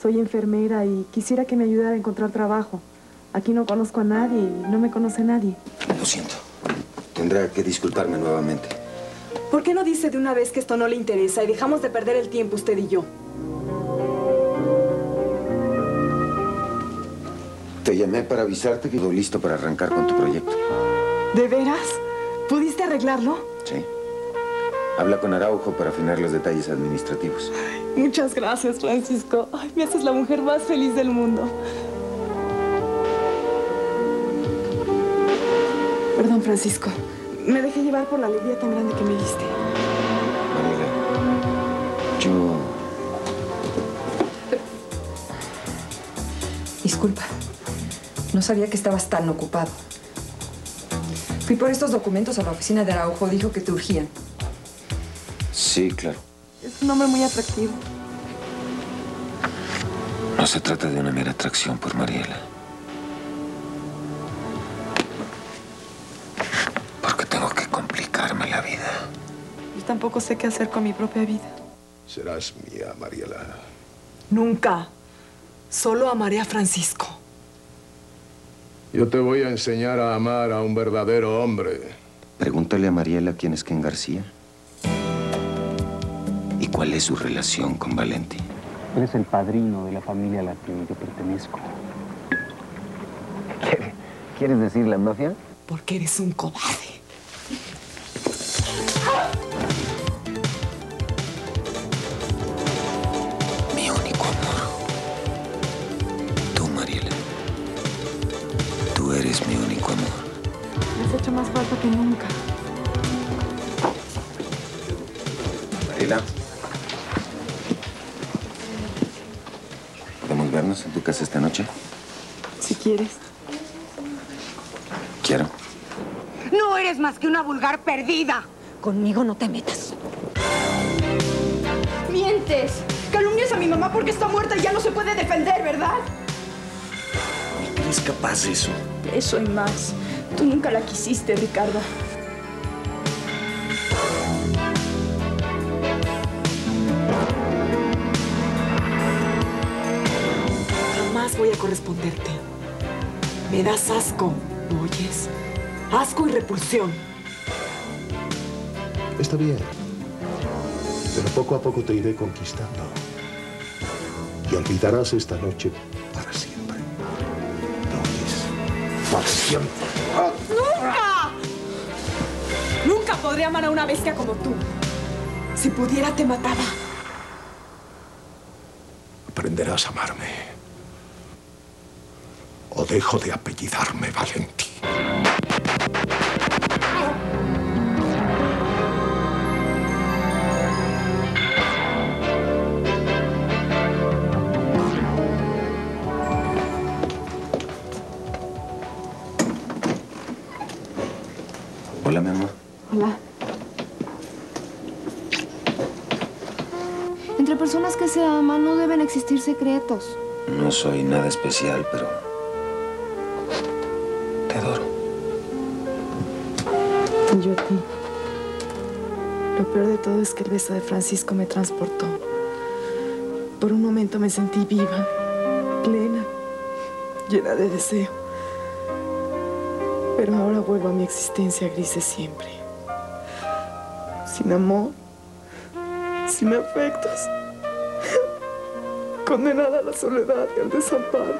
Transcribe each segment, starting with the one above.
Soy enfermera y quisiera que me ayudara a encontrar trabajo. Aquí no conozco a nadie y no me conoce nadie. Lo siento. Tendrá que disculparme nuevamente. ¿Por qué no dice de una vez que esto no le interesa y dejamos de perder el tiempo usted y yo? Te llamé para avisarte que quedo listo para arrancar con tu proyecto. ¿De veras? ¿Pudiste arreglarlo? Sí. Habla con Araujo para afinar los detalles administrativos. Muchas gracias, Francisco. Ay, me haces la mujer más feliz del mundo. Perdón, Francisco. Me dejé llevar por la alegría tan grande que me diste. Mariela, yo... Disculpa. No sabía que estabas tan ocupado. Fui por estos documentos a la oficina de Araujo. Dijo que te urgían. Sí, claro. Es un hombre muy atractivo. No se trata de una mera atracción por Mariela. Porque tengo que complicarme la vida. Yo tampoco sé qué hacer con mi propia vida. Serás mía, Mariela. Nunca. Solo amaré a Francisco. Yo te voy a enseñar a amar a un verdadero hombre. Pregúntale a Mariela quién es Ken García. ¿Y cuál es su relación con Valenti? Eres el padrino de la familia a la que yo pertenezco. ¿Quieres decir la mafia? Porque eres un cobarde. Mi único amor. Tú, Mariela. Tú eres mi único amor. Me has hecho más falta que nunca. ¿Podemos vernos en tu casa esta noche? Si quieres. Quiero. No eres más que una vulgar perdida. Conmigo no te metas. Mientes. Calumnias a mi mamá porque está muerta y ya no se puede defender, ¿verdad? ¿Eres capaz de eso? Eso y más. Tú nunca la quisiste, Ricardo. Jamás voy a corresponderte. Me das asco, ¿me oyes? Asco y repulsión. Está bien. Pero poco a poco te iré conquistando. Y olvidarás esta noche para siempre. ¿No oyes? Para siempre. ¡Nunca! Nunca podré amar a una bestia como tú. Si pudiera, te mataba. Aprenderás a amarme. O dejo de apellidarme Valenti. Hola, mi amor. Hola. Entre personas que se aman no deben existir secretos. No soy nada especial, pero... Lo peor de todo es que el beso de Francisco me transportó. Por un momento me sentí viva, plena, llena de deseo. Pero ahora vuelvo a mi existencia gris de siempre. Sin amor, sin afectos, condenada a la soledad y al desamparo.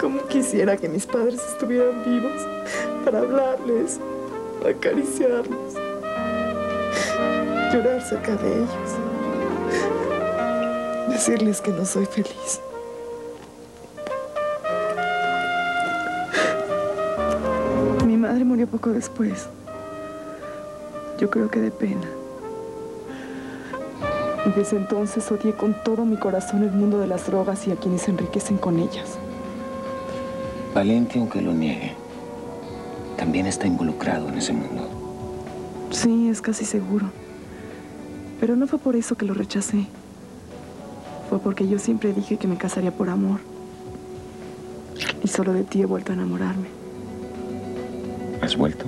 Como quisiera que mis padres estuvieran vivos para hablarles, acariciarlos, llorar cerca de ellos, decirles que no soy feliz. Mi madre murió poco después. Yo creo que de pena. Y desde entonces odié con todo mi corazón el mundo de las drogas y a quienes se enriquecen con ellas. Valente, aunque lo niegue, también está involucrado en ese mundo. Sí, es casi seguro. Pero no fue por eso que lo rechacé. Fue porque yo siempre dije que me casaría por amor. Y solo de ti he vuelto a enamorarme. ¿Has vuelto?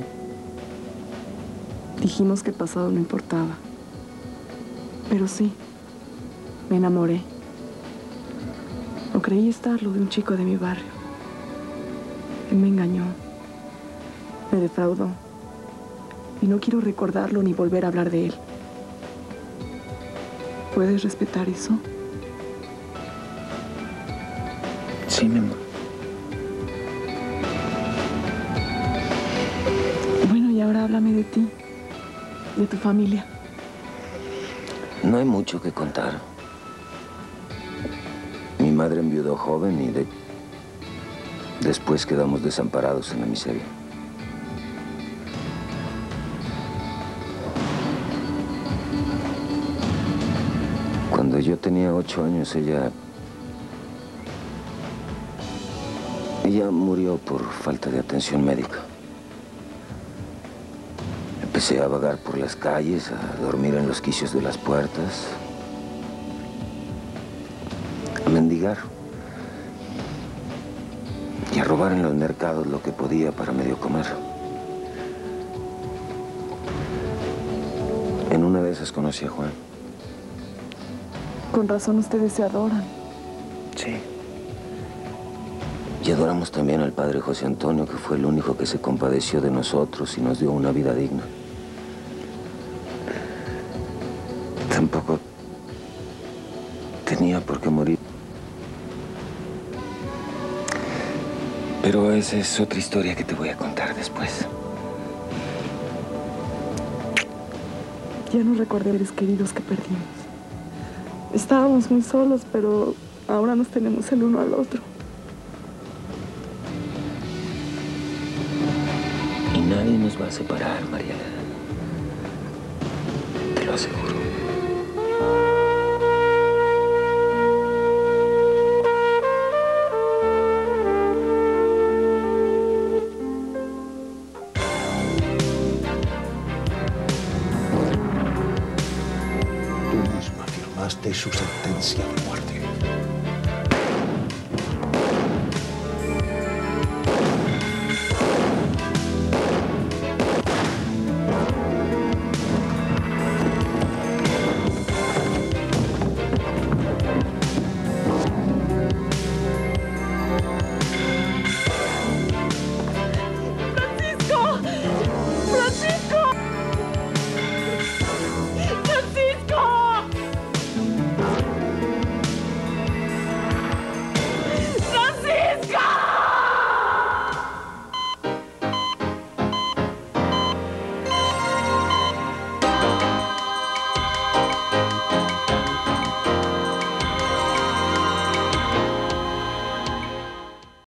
Dijimos que el pasado no importaba. Pero sí, Me enamoré. O creí estarlo de un chico de mi barrio. Él me engañó. Me defraudó. Y no quiero recordarlo ni volver a hablar de él. ¿Puedes respetar eso? Sí, mi amor. Bueno, y ahora háblame de ti, de tu familia. No hay mucho que contar. Mi madre enviudó joven y de... después quedamos desamparados en la miseria. Tenía ocho años, ella... Ella murió por falta de atención médica. Empecé a vagar por las calles, a dormir en los quicios de las puertas, a mendigar y a robar en los mercados lo que podía para medio comer. En una de esas conocí a Juan. Con razón ustedes se adoran. Sí. Y adoramos también al padre José Antonio, que fue el único que se compadeció de nosotros y nos dio una vida digna. Tampoco tenía por qué morir. Pero esa es otra historia que te voy a contar después. Ya no recuerdo seres queridos que perdimos. Estábamos muy solos, pero ahora nos tenemos el uno al otro. Y nadie nos va a separar, Mariela. Te lo aseguro. Tú